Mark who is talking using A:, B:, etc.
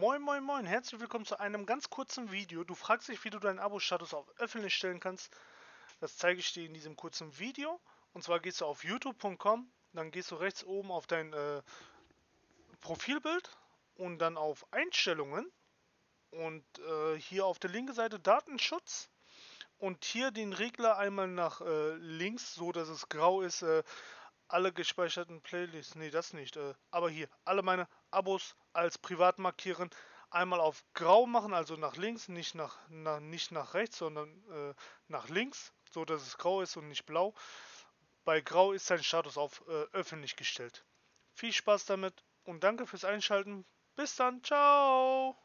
A: Moin moin moin, herzlich willkommen zu einem ganz kurzen Video. Du fragst dich, wie du deinen Abo-Status auf öffentlich stellen kannst. Das zeige ich dir in diesem kurzen Video. Und zwar gehst du auf youtube.com, dann gehst du rechts oben auf dein äh, Profilbild und dann auf Einstellungen und äh, hier auf der linken Seite Datenschutz und hier den Regler einmal nach äh, links, so dass es grau ist, äh, alle gespeicherten Playlists, nee, das nicht, äh, aber hier, alle meine Abos als privat markieren, einmal auf grau machen, also nach links, nicht nach, nach nicht nach rechts, sondern äh, nach links, so dass es grau ist und nicht blau. Bei grau ist sein Status auf äh, öffentlich gestellt. Viel Spaß damit und danke fürs Einschalten. Bis dann, ciao!